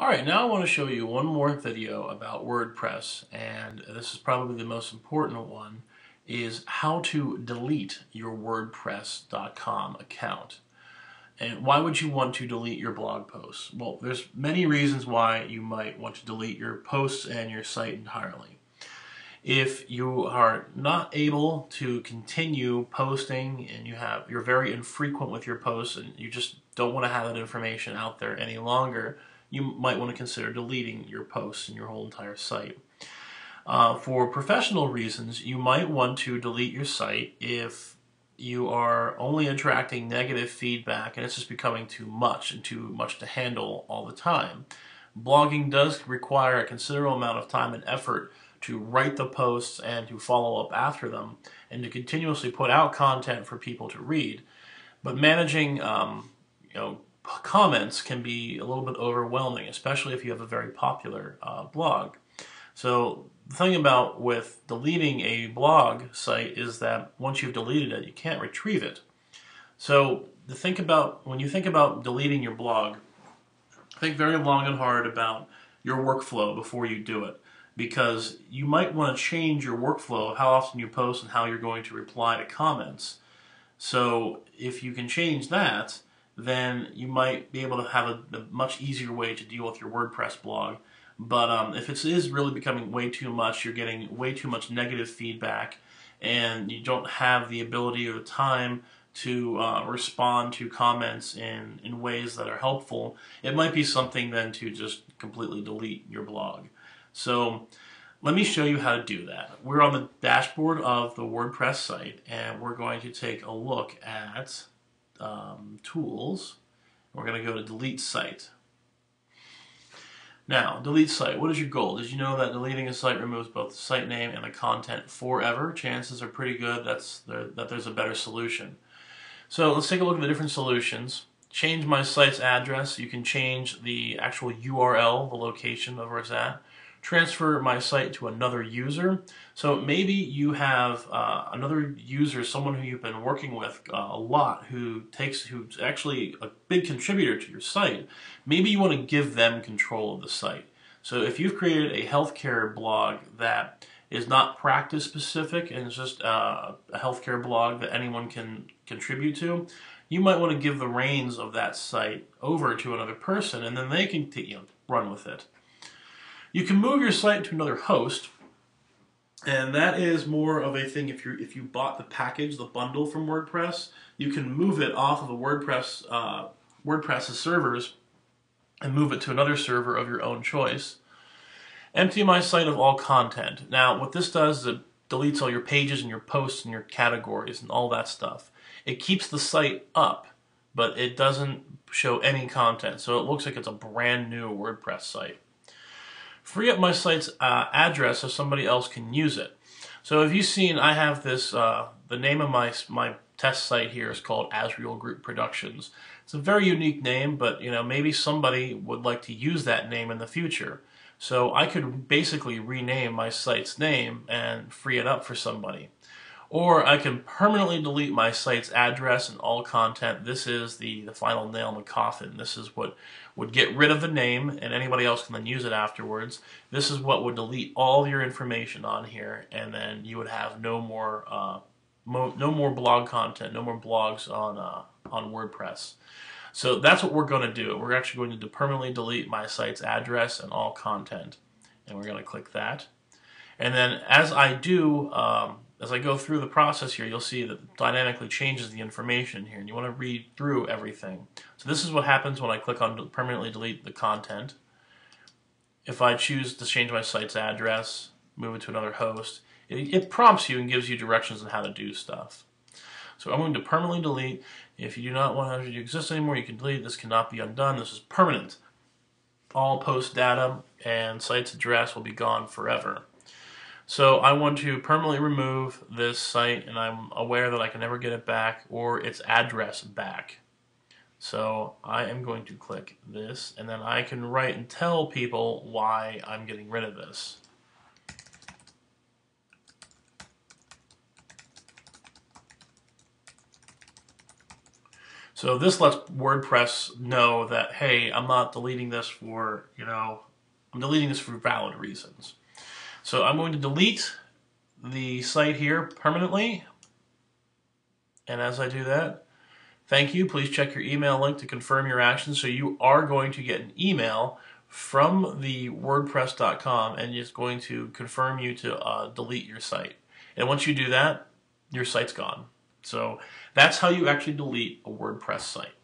Alright, now I want to show you one more video about WordPress, and this is probably the most important one, is how to delete your WordPress.com account. And why would you want to delete your blog posts? Well, there's many reasons why you might want to delete your posts and your site entirely. If you are not able to continue posting and you have you're very infrequent with your posts and you just don't want to have that information out there any longer, you might want to consider deleting your posts and your whole entire site. Uh, for professional reasons, you might want to delete your site if you are only attracting negative feedback and it's just becoming too much and too much to handle all the time. Blogging does require a considerable amount of time and effort to write the posts and to follow up after them and to continuously put out content for people to read. But managing um, you know, comments can be a little bit overwhelming, especially if you have a very popular uh, blog. So the thing about with deleting a blog site is that once you've deleted it, you can't retrieve it. So think about when you think about deleting your blog, think very long and hard about your workflow before you do it because you might want to change your workflow of how often you post and how you're going to reply to comments. So if you can change that, then you might be able to have a, a much easier way to deal with your WordPress blog. But um, if it is really becoming way too much, you're getting way too much negative feedback, and you don't have the ability or the time to uh, respond to comments in, in ways that are helpful, it might be something then to just completely delete your blog. So let me show you how to do that. We're on the dashboard of the WordPress site, and we're going to take a look at um, tools. We're going to go to delete site. Now, delete site. What is your goal? Did you know that deleting a site removes both the site name and the content forever? Chances are pretty good that's that there's a better solution. So let's take a look at the different solutions. Change my site's address. You can change the actual URL, the location of where it's at transfer my site to another user. So maybe you have uh, another user, someone who you've been working with uh, a lot, who takes, who's actually a big contributor to your site. Maybe you want to give them control of the site. So if you've created a healthcare blog that is not practice specific and it's just uh, a healthcare blog that anyone can contribute to, you might want to give the reins of that site over to another person and then they can you know, run with it. You can move your site to another host, and that is more of a thing if you if you bought the package, the bundle from WordPress, you can move it off of the WordPress uh, WordPress's servers and move it to another server of your own choice. Empty my site of all content. Now, what this does is it deletes all your pages and your posts and your categories and all that stuff. It keeps the site up, but it doesn't show any content, so it looks like it's a brand new WordPress site free up my site's uh, address so somebody else can use it. So if you've seen, I have this, uh, the name of my, my test site here is called Asriel Group Productions. It's a very unique name, but you know maybe somebody would like to use that name in the future. So I could basically rename my site's name and free it up for somebody. Or I can permanently delete my site's address and all content. This is the, the final nail in the coffin. This is what would get rid of the name and anybody else can then use it afterwards. This is what would delete all your information on here and then you would have no more uh, mo no more blog content, no more blogs on, uh, on WordPress. So that's what we're going to do. We're actually going to permanently delete my site's address and all content. And we're going to click that. And then as I do, um, as I go through the process here, you'll see that dynamically changes the information here, and you want to read through everything. So this is what happens when I click on permanently delete the content. If I choose to change my site's address, move it to another host, it, it prompts you and gives you directions on how to do stuff. So I'm going to permanently delete. If you do not want to exist anymore, you can delete. This cannot be undone. This is permanent. All post data and site's address will be gone forever. So I want to permanently remove this site and I'm aware that I can never get it back or its address back. So I am going to click this and then I can write and tell people why I'm getting rid of this. So this lets WordPress know that, hey, I'm not deleting this for, you know, I'm deleting this for valid reasons. So I'm going to delete the site here permanently. And as I do that, thank you. Please check your email link to confirm your action. So you are going to get an email from the WordPress.com and it's going to confirm you to uh, delete your site. And once you do that, your site's gone. So that's how you actually delete a WordPress site.